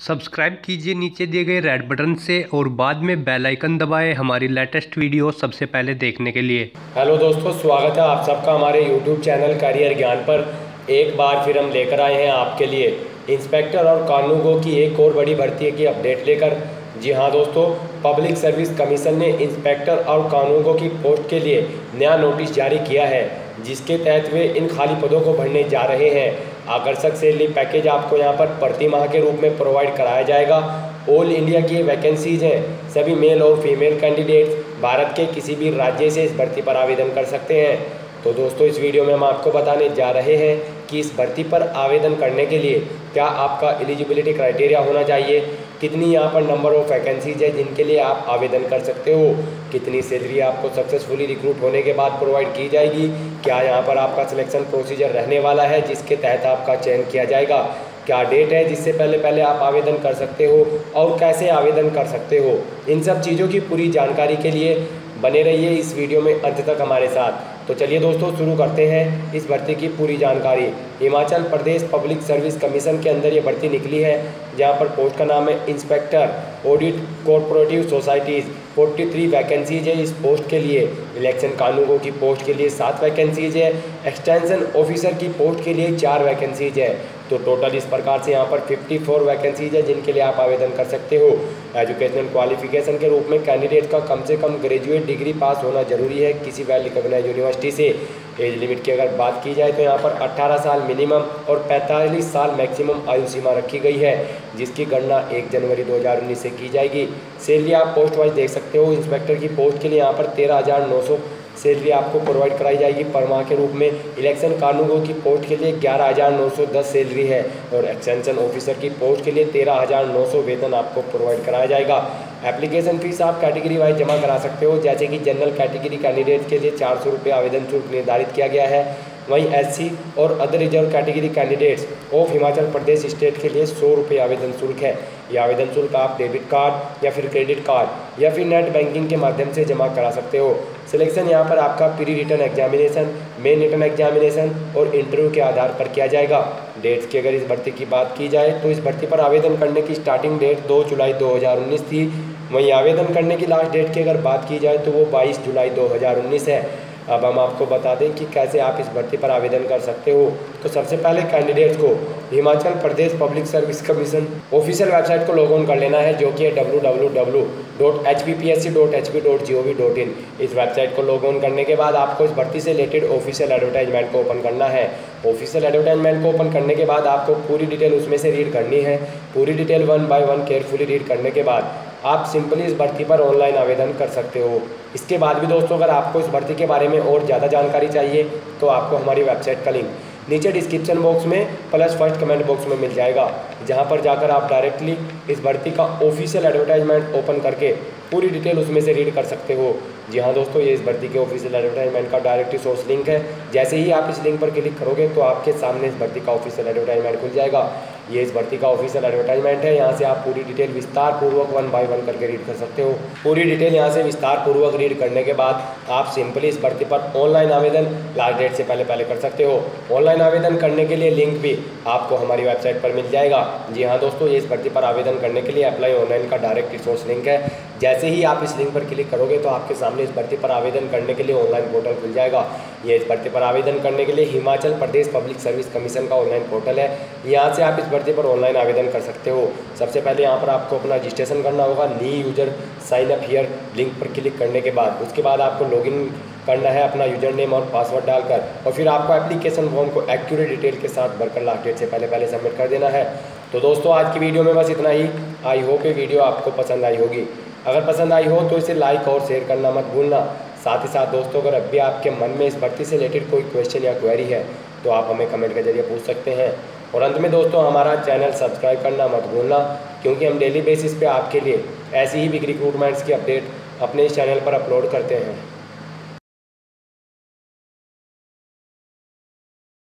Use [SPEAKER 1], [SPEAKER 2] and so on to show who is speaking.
[SPEAKER 1] Subscribe कीजिए नीचे दिए गए रेड बटन से और बाद में बेल आइकन दबाएँ हमारी लेटेस्ट वीडियो सबसे पहले देखने के लिए।
[SPEAKER 2] हेलो दोस्तों, स्वागत है आप सबका हमारे यूट्यूब चैनल करियर ज्ञान पर। एक बार फिर हम लेकर आए हैं आपके लिए। इंस्पेक्टर और कानूनगो की एक और बड़ी भर्ती की अपडेट लेकर। जी हाँ दोस्तों पब्लिक सर्विस कमीशन ने इंस्पेक्टर और कानूनगो की पोस्ट के लिए नया नोटिस जारी किया है, जिसके तहत वे इन खाली पदों को भरने जा रहे हैं। आकर्षक सैलरी पैकेज आपको यहाँ पर प्रति माह के रूप में प्रोवाइड कराया जाएगा। ऑल इंडिया की वैकेंसीज हैं। सभी मेल और फीमेल कैंडिडेट्स भारत के किसी भी राज्य से इस भर्ती पर आवेदन कर सकते हैं। तो दोस्तों, इस वीडियो में हम आपको बताने जा रहे हैं कि इस भर्ती पर आवेदन करने के लिए क्या आपका एलिजिबिलिटी क्राइटेरिया होना चाहिए। कितनी यहाँ पर नंबर ऑफ़ वैकेंसीज है जिनके लिए आप आवेदन कर सकते हो, कितनी सैलरी आपको सक्सेसफुली रिक्रूट होने के बाद प्रोवाइड की जाएगी, क्या यहाँ पर आपका सिलेक्शन प्रोसीजर रहने वाला है, जिसके तहत आपका चयन किया जाएगा, क्या डेट है जिससे पहले पहले आप आवेदन कर सकते हो और कैसे आवेदन कर सकते हो, इन सब चीज़ों की पूरी जानकारी के लिए बने रहिए इस वीडियो में, अंत तक हमारे साथ। तो चलिए दोस्तों, शुरू करते हैं इस भर्ती की पूरी जानकारी। Himachal Pradesh public service commission के अंदर ये भर्ती निकली है, जहाँ पर पोस्ट का नाम है inspector audit cooperative societies 43 vacancies है इस पोस्ट के लिए। इलेक्शन कानूनों की पोस्ट के लिए सात वैकेंसीज है। एक्सटेंशन ऑफिसर की पोस्ट के लिए चार वैकेंसीज है। तो टोटल इस प्रकार से यहाँ पर 54 वैकेंसीज है जिनके लिए आप आवेदन कर सकते हो। एजुकेशनल क्वालिफिकेशन के रूप में कैंडिडेट का कम से कम ग्रेजुएट डिग्री पास होना ज़रूरी है किसी वेल रिकॉग्नाइज यूनिवर्सिटी से। एज लिमिट की अगर बात की जाए तो यहाँ पर 18 साल मिनिमम और 45 साल मैक्सिमम आयु सीमा रखी गई है, जिसकी गणना 1 जनवरी 2019 से की जाएगी। सैलरी आप पोस्ट वाइज देख सकते हो। इंस्पेक्टर की पोस्ट के लिए यहाँ पर तेरह सैलरी आपको प्रोवाइड कराई जाएगी। पर माह के रूप में इलेक्शन कानूनों की पोस्ट के लिए ग्यारह हज़ार नौ सौ दस सैलरी है और एक्सटेंशन ऑफिसर की पोस्ट के लिए तेरह हज़ार नौ सौ वेतन आपको प्रोवाइड कराया जाएगा। एप्लीकेशन फ़ीस आप कैटेगरी वाइज जमा करा सकते हो, जैसे कि जनरल कैटेगरी कैंडिडेट के लिए चार सौ रुपये आवेदन शुल्क निर्धारित किया गया है। वहीं एससी और other reserve category candidates of Himachal Pradesh state के लिए सौ रुपये आवेदन शुल्क है। यह आवेदन शुल्क आप डेबिट कार्ड या फिर क्रेडिट कार्ड या फिर नेट बैंकिंग के माध्यम से जमा करा सकते हो। सिलेक्शन यहाँ पर आपका pre written examination main written examination और इंटरव्यू के आधार पर किया जाएगा। डेट्स की अगर इस भर्ती की बात की जाए तो इस भर्ती पर आवेदन करने की स्टार्टिंग डेट 2 जुलाई 2019 थी। वहीं आवेदन करने की लास्ट डेट की अगर बात की जाए तो वो 22 जुलाई 2019 है। अब हम आपको बता दें कि कैसे आप इस भर्ती पर आवेदन कर सकते हो। तो सबसे पहले कैंडिडेट्स को Himachal Pradesh public service commission official website को लॉग ऑन कर लेना है, जो कि है इन इस वेबसाइट को लॉग ऑन करने के बाद आपको इस भर्ती से रिलेटेड ऑफिशियल एडवर्टाइजमेंट को ओपन करना है। ऑफिशियल एडवर्टाइजमेंट को ओपन करने के बाद आपको पूरी डिटेल उसमें से रीड करनी है। पूरी detail one by one carefully read करने के बाद आप सिंपली इस भर्ती पर ऑनलाइन आवेदन कर सकते हो। इसके बाद भी दोस्तों, अगर आपको इस भर्ती के बारे में और ज़्यादा जानकारी चाहिए तो आपको हमारी वेबसाइट का लिंक नीचे डिस्क्रिप्शन बॉक्स में प्लस फ़र्स्ट कमेंट बॉक्स में मिल जाएगा, जहाँ पर जाकर आप डायरेक्टली इस भर्ती का ऑफिशियल एडवर्टाइजमेंट ओपन करके पूरी डिटेल उसमें से रीड कर सकते हो। जी हाँ दोस्तों, ये इस भर्ती के ऑफिशियल एडवर्टाइजमेंट का डायरेक्ट सोर्स लिंक है। जैसे ही आप इस लिंक पर क्लिक करोगे तो आपके सामने इस भर्ती का ऑफिशियल एडवर्टाइजमेंट खुल जाएगा। ये इस भर्ती का ऑफिशियल एडवर्टाइजमेंट है। यहाँ से आप पूरी डिटेल विस्तार पूर्वक वन बाय वन करके रीड कर सकते हो। पूरी डिटेल यहाँ से विस्तार पूर्वक रीड करने के बाद आप सिंपली इस भर्ती पर ऑनलाइन आवेदन लास्ट डेट से पहले पहले कर सकते हो। ऑनलाइन आवेदन करने के लिए लिंक भी आपको हमारी वेबसाइट पर मिल जाएगा। जी हाँ दोस्तों, इस भर्ती पर आवेदन करने के लिए अप्लाई ऑनलाइन का डायरेक्ट रिसोर्स लिंक है। जैसे ही आप इस लिंक पर क्लिक करोगे तो आपके सामने इस भर्ती पर आवेदन करने के लिए ऑनलाइन पोर्टल खुल जाएगा। ये इस भर्ती पर आवेदन करने के लिए Himachal Pradesh public service commission का ऑनलाइन पोर्टल है। यहाँ से आप इस भर्ती पर ऑनलाइन आवेदन कर सकते हो। सबसे पहले यहाँ पर आपको अपना रजिस्ट्रेशन करना होगा। New user sign up here link पर क्लिक करने के बाद। उसके बाद आपको लॉगिन करना है अपना यूज़र नेम और पासवर्ड डालकर। और फिर आपको एप्लीकेशन फॉर्म को एक्यूरेट डिटेल के साथ भरकर लास्ट डेट से पहले पहले सबमिट कर देना है। तो दोस्तों, आज की वीडियो में बस इतना ही। आई होप ये वीडियो आपको पसंद आई होगी। अगर पसंद आई हो तो इसे लाइक और शेयर करना मत भूलना। साथ ही साथ दोस्तों, अगर अब भी आपके मन में इस भर्ती से रिलेटेड कोई क्वेश्चन या क्वेरी है तो आप हमें कमेंट के ज़रिए पूछ सकते हैं। और अंत में दोस्तों, हमारा चैनल सब्सक्राइब करना मत भूलना, क्योंकि हम डेली बेसिस पे आपके लिए ऐसी ही बिग रिक्रूटमेंट्स की अपडेट अपने इस चैनल पर अपलोड करते हैं।